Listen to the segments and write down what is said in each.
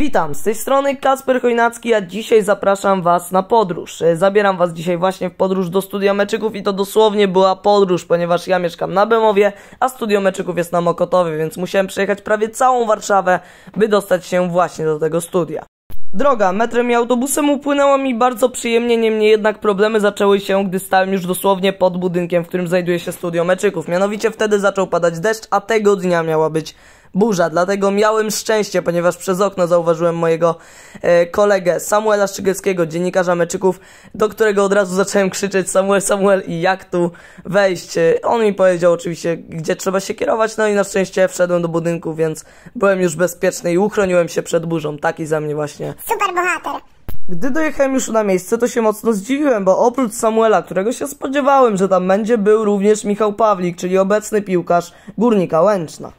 Witam, z tej strony Kasper Chojnacki, a dzisiaj zapraszam Was na podróż. E, Zabieram Was dzisiaj właśnie w podróż do Studia Meczyków i to dosłownie była podróż, ponieważ ja mieszkam na Bemowie, a Studio Meczyków jest na Mokotowie, więc musiałem przejechać prawie całą Warszawę, by dostać się właśnie do tego studia. Droga metrem i autobusem upłynęła mi bardzo przyjemnie, niemniej jednak problemy zaczęły się, gdy stałem już dosłownie pod budynkiem, w którym znajduje się studio meczyków. Mianowicie wtedy zaczął padać deszcz, a tego dnia miała być burza, dlatego miałem szczęście, ponieważ przez okno zauważyłem mojego e, kolegę Samuela Szczygieckiego, dziennikarza meczyków, do którego od razu zacząłem krzyczeć Samuel, Samuel i jak tu wejść. E, On mi powiedział oczywiście, gdzie trzeba się kierować, no i na szczęście wszedłem do budynku, więc byłem już bezpieczny i uchroniłem się przed burzą. Taki za mnie właśnie Super bohater. gdy dojechałem już na miejsce, to się mocno zdziwiłem, bo oprócz Samuela, którego się spodziewałem, że tam będzie, był również Michał Pawlik, czyli obecny piłkarz Górnika Łęczna.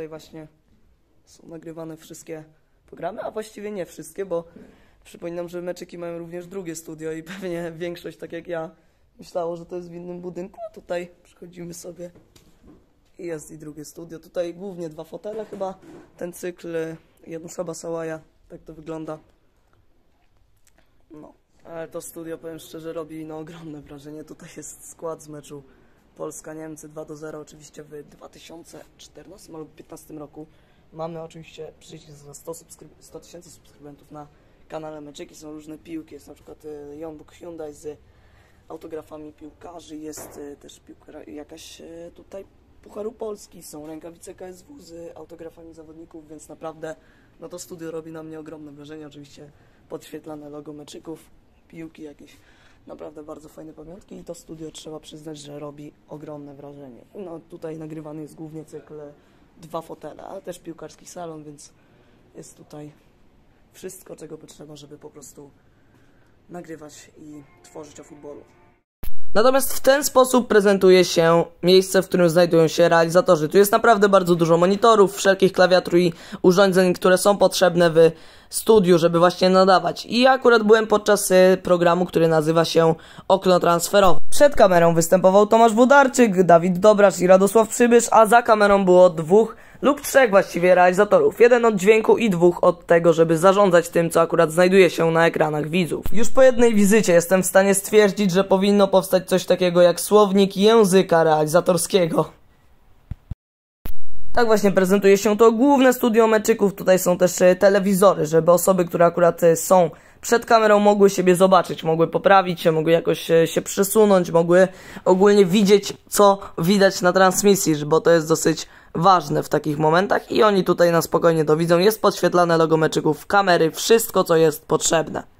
Tutaj właśnie są nagrywane wszystkie programy, a właściwie nie wszystkie, bo przypominam, że meczyki mają również drugie studio i pewnie większość, tak jak ja, myślało, że to jest w innym budynku. A tutaj przychodzimy sobie i jest i drugie studio. Tutaj głównie dwa fotele chyba. Ten cykl e, Janusza Basałaja. Tak to wygląda. No, ale to studio, powiem szczerze, robi no, ogromne wrażenie. Tutaj jest skład z meczu Polska-Niemcy 2 do 0 oczywiście w 2014 albo 2015 roku. Mamy oczywiście przycisk za 100 subskryb- 100 tysięcy subskrybentów na kanale Meczyki. Są różne piłki, jest na przykład e, Youngbook Hyundai z autografami piłkarzy, jest e, też piłka jakaś e, tutaj Pucharu Polski, są rękawice KSW z autografami zawodników, więc naprawdę no to studio robi na mnie ogromne wrażenie. Oczywiście podświetlane logo meczyków, piłki jakieś, naprawdę bardzo fajne pamiątki i to studio trzeba przyznać, że robi ogromne wrażenie. No tutaj nagrywany jest głównie cykl dwa fotele, ale też piłkarski salon, więc jest tutaj wszystko, czego potrzeba, żeby po prostu nagrywać i tworzyć o futbolu. Natomiast w ten sposób prezentuje się miejsce, w którym znajdują się realizatorzy. Tu jest naprawdę bardzo dużo monitorów, wszelkich klawiatur i urządzeń, które są potrzebne w studiu, żeby właśnie nadawać. I ja akurat byłem podczas y, programu, który nazywa się Okno Transferowe. Przed kamerą występował Tomasz Wudarczyk, Dawid Dobracz i Radosław Przybysz, a za kamerą było dwóch lub trzech właściwie realizatorów. Jeden od dźwięku i dwóch od tego, żeby zarządzać tym, co akurat znajduje się na ekranach widzów. Już po jednej wizycie jestem w stanie stwierdzić, że powinno powstać coś takiego jak słownik języka realizatorskiego. Tak właśnie prezentuje się to główne studio meczyków. Tutaj są też e, telewizory, żeby osoby, które akurat e, są przed kamerą mogły siebie zobaczyć, mogły poprawić się, mogły jakoś e, się przesunąć, mogły ogólnie widzieć, co widać na transmisji, bo to jest dosyć ważne w takich momentach i oni tutaj na spokojnie to widzą. Jest podświetlane logo meczyków, kamery, wszystko co jest potrzebne.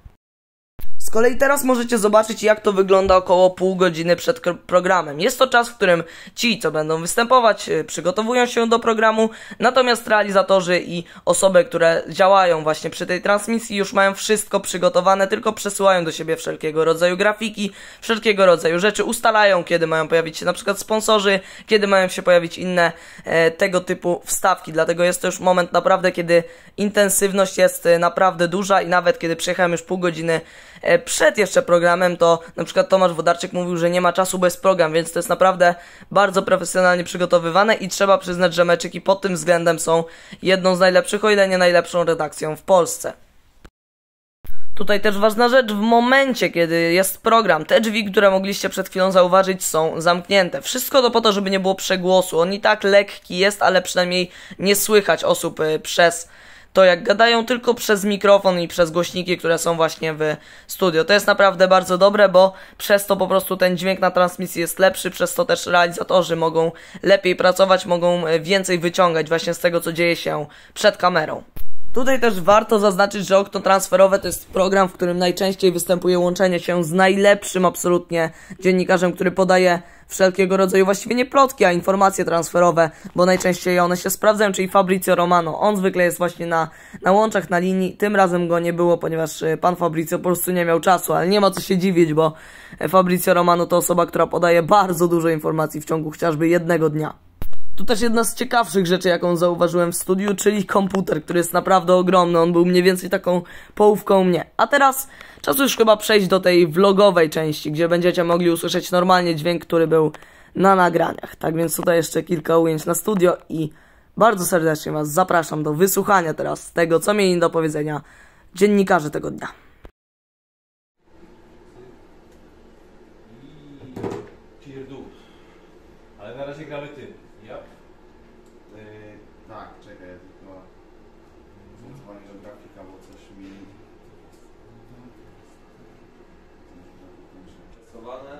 Z kolei teraz możecie zobaczyć, jak to wygląda około pół godziny przed programem. Jest to czas, w którym ci, co będą występować, y, przygotowują się do programu, natomiast realizatorzy i osoby, które działają właśnie przy tej transmisji, już mają wszystko przygotowane, tylko przesyłają do siebie wszelkiego rodzaju grafiki, wszelkiego rodzaju rzeczy, ustalają, kiedy mają pojawić się na przykład sponsorzy, kiedy mają się pojawić inne e, tego typu wstawki. Dlatego jest to już moment naprawdę, kiedy intensywność jest e, naprawdę duża i nawet kiedy przejechałem już pół godziny przed jeszcze programem, to na przykład Tomasz Wodarczyk mówił, że nie ma czasu bez program, więc to jest naprawdę bardzo profesjonalnie przygotowywane i trzeba przyznać, że meczyki pod tym względem są jedną z najlepszych, o ile nie najlepszą redakcją w Polsce. Tutaj też ważna rzecz, w momencie, kiedy jest program, te drzwi, które mogliście przed chwilą zauważyć, są zamknięte. Wszystko to po to, żeby nie było przegłosu. On i tak lekki jest, ale przynajmniej nie słychać osób y, przez to, jak gadają, tylko przez mikrofon i przez głośniki, które są właśnie w studio. To jest naprawdę bardzo dobre, bo przez to po prostu ten dźwięk na transmisji jest lepszy, przez to też realizatorzy mogą lepiej pracować, mogą y, więcej wyciągać właśnie z tego, co dzieje się przed kamerą. Tutaj też warto zaznaczyć, że okno transferowe to jest program, w którym najczęściej występuje łączenie się z najlepszym absolutnie dziennikarzem, który podaje wszelkiego rodzaju, właściwie nie plotki, a informacje transferowe, bo najczęściej one się sprawdzają, czyli Fabrizio Romano. On zwykle jest właśnie na, na łączach, na linii. Tym razem go nie było, ponieważ e, pan Fabrizio po prostu nie miał czasu, ale nie ma co się dziwić, bo e, Fabrizio Romano to osoba, która podaje bardzo dużo informacji w ciągu chociażby jednego dnia. Tu też jedna z ciekawszych rzeczy, jaką zauważyłem w studiu, czyli komputer, który jest naprawdę ogromny. On był mniej więcej taką połówką mnie. A teraz czas już chyba przejść do tej vlogowej części, gdzie będziecie mogli usłyszeć normalnie dźwięk, który był na nagraniach. Tak więc tutaj jeszcze kilka ujęć na studio i Bardzo serdecznie Was zapraszam do wysłuchania teraz tego, co mieli do powiedzenia dziennikarze tego dnia. Ale na razie gramy tym. Ja? Yy, tak, czekaj, ja tylko zadzwonię do grafika, bo coś mi... Stosowane,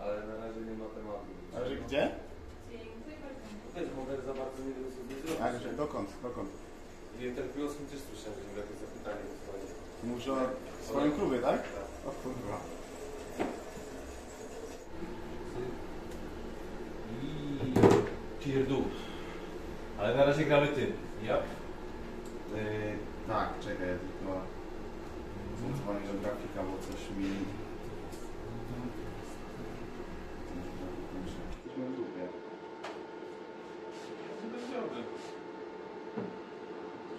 ale na razie nie ma tematu. Ale że gdzie? Wiesz, mogę za bardzo nie wiem, co zrobić. Tak, że dokąd, dokąd? I ten też słyszałem, że jakieś zapytanie dostanie. Mówisz o swoim klubie, tak? O kurwa. I pierdół. Ale na razie gramy tym. Ja? Yy, tak, czekaj, ja tylko zadzwonię do grafika, bo coś mi... Jesteśmy w grupie.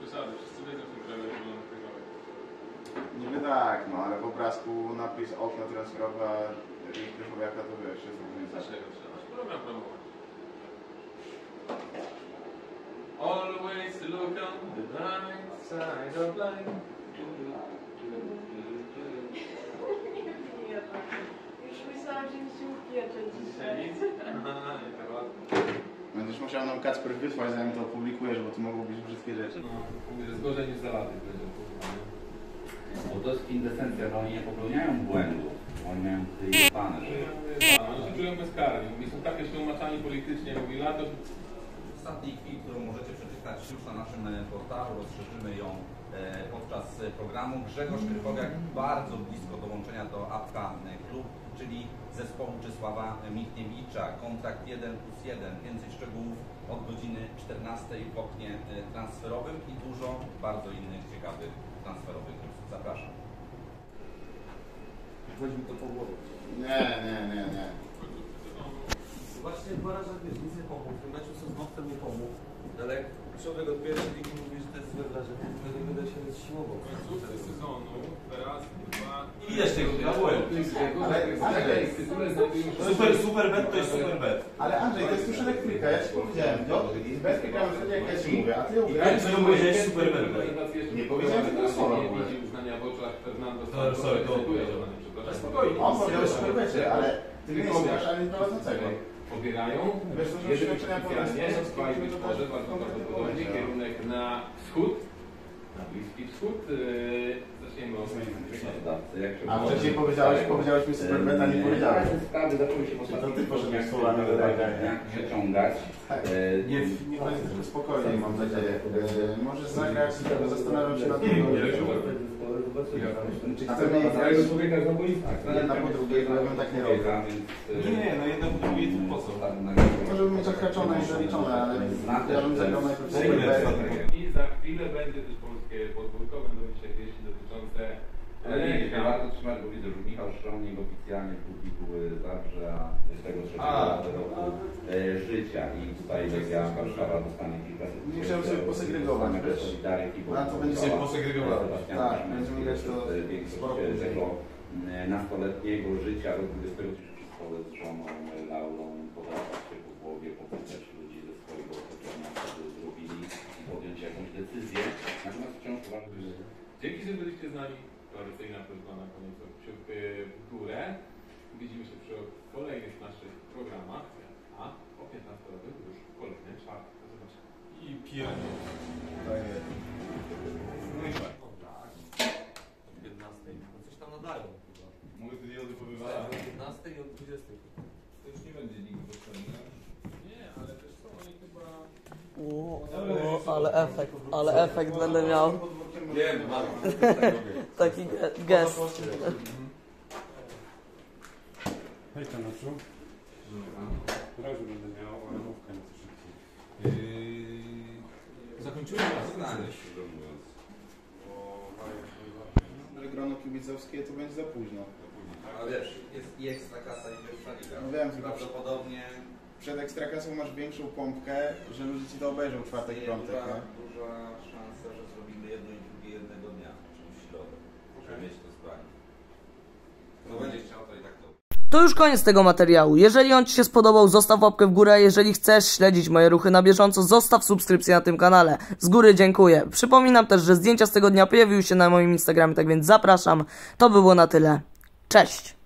Przesady, wszyscy wiedzą, że prawie wygląda tego. Niby tak, no ale po obrazku napis okno transferowe, a i krychowiaka to wiesz, jest różnica. Dlaczego trzeba program promować? Always look on the bright side of life. Już myślałam, że mi się upiecze Dzisiaj dzisiaj. nic? Aha, nie tak łatwo. Będziesz musiał nam Kacper wysłać, zanim to opublikujesz, bo to mogą być brzydkie rzeczy. No, mówię, że zgorzej niż zalaty będzie. Bo to jest kwintesencja, że oni nie popełniają błędów. Oni mają wyjebane, że oni się czują bezkarni. Oni są takie ślumaczani politycznie. Mówi, lato ostatniej chwili, którą możecie przeczytać już na naszym e, portalu, rozszerzymy ją e, podczas e, programu. Grzegorz Krychowiak bardzo blisko dołączenia do APKA Klub, czyli zespołu Czesława Michniewicza. Kontrakt 1 plus 1. Więcej szczegółów od godziny 14 w oknie transferowym i dużo bardzo innych ciekawych transferowych. Zapraszam. Chodzi mi to po głowie. Nie, nie, nie, nie. Właśnie dwa razy wiesz, nic nie pomógł. W tym meczu co z Noctem nie pomógł. Ale człowiek od pierwszej ligi mówi, że to jest złe wrażenie, to nie będę się siłował. końcówce sezonu, teraz chyba... I jeszcze go grałem. Super, super bet to jest super bet. ale Andrzej, to jest już elektryka, ja ci powiedziałem. To bez gramy wtedy, jak ja ci mówię, a ty ją Ja grałeś. co ją powiedziałeś super bet. Nie powiedziałem tego słowa w Nie widzi uznania w oczach Fernando. Sorry, sorry, to- że. Spokojnie. On powiedział super becie, ale ty nie słuchasz ani prowadzącego. Pobierają. Jeden świadczenia po specjalnie, prostu spaj są być może bardzo prawdopodobnie kierunek na wschód, na Bliski Wschód. Yy, Zaczniemy od A wcześniej powiedziałeś, powiedziałeś mi super beta, nie powiedziałeś. Te sprawy zaczęły się w to ostatnich ty poszedłeś do nagrania. jak przeciągać. Tak. E, Nie, nie będzie tylko spokojnie, mam nadzieję. Możesz zagrać, zastanawiam się nad tym. Czy A chcemy grać człowieka z boiskach. jedna po drugiej, bo ja bym tak nie robił. Nie, nie, no jedno po drugie to po co? Może bym mieć odhaczone i zaliczone, ale ja bym zagrał najpierw Za chwilę będzie też polskie podwórko, będą dzisiaj wieści dotyczące Ale nie, Lechia. warto trzymać, bo widzę, że Michał Szronik oficjalnie publiku Zabrza tego trzeciego roku e, życia i tutaj Legia Warszawa dostanie kilkaset Musiałem sobie posegregować, bo A to będzie sobie posegregowane. Sebastian Tak, będziemy grać to sporo tego e, nastoletniego życia do 20 wszystko z żoną e, Laurą podrapać się po głowie, popytać ludzi Dzięki, że byliście z nami. Tradycyjna prośba na koniec w górę. Widzimy się przy kolejnych naszych programach, a o 15 już kolejny czwartek. Do zobaczenia. I pierdół. No i tak. 15. No coś tam nadają chyba. Mogę ty jody Tak, o 15 i o 20. To już nie będzie nigdy potrzebne. Nie, ale też są oni chyba... O, o, ale efekt, ale efekt będę miał. Wiem, mam. Taki ge- gest. Hej Tanaszu. Raz będę miał, ale mówkę nieco szybciej. Yy, Zakończyłem raz. szczerze mówiąc. Ale grono kibicowskie to będzie za późno. A wiesz, jest i ekstra kasa i liga. No wiem, tylko Prawdopodobnie Przed Ekstraklasą masz większą pompkę, że ludzie ci to obejrzą w czwartek, jest piątek, duża, nie? duża szansa, że zrobimy jedno i drugie jednego dnia, czyli w środę. Żeby mieć to zdanie. Kto będzie chciał, to i tak to To już koniec tego materiału. Jeżeli on Ci się spodobał, zostaw łapkę w górę. Jeżeli chcesz śledzić moje ruchy na bieżąco, zostaw subskrypcję na tym kanale. Z góry dziękuję. Przypominam też, że zdjęcia z tego dnia pojawiły się na moim Instagramie, tak więc zapraszam. To by było na tyle. Cześć!